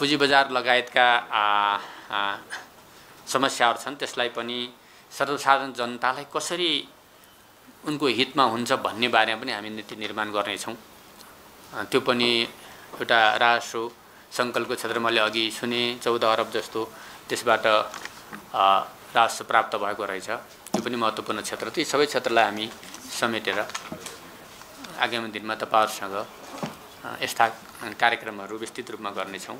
पुँजी बजार लगायतका समस्याहरू छन् त्यसलाई पनि सर्वसाधारण जनतालाई कसरी उनको हितमा हुन्छ भन्ने बारेमा पनि हामी नीति निर्माण गर्नेछौँ। त्यो पनि एउटा राजस्व सङ्कलको क्षेत्रमा मैले अघि सुने चौध अरब जस्तो त्यसबाट राजस्व प्राप्त भएको रहेछ। त्यो पनि महत्त्वपूर्ण क्षेत्र ती सबै क्षेत्रलाई हामी समेटेर आगामी दिनमा तपाईँहरूसँग यस्ता कार्यक्रमहरू विस्तृत रूपमा गर्नेछौँ।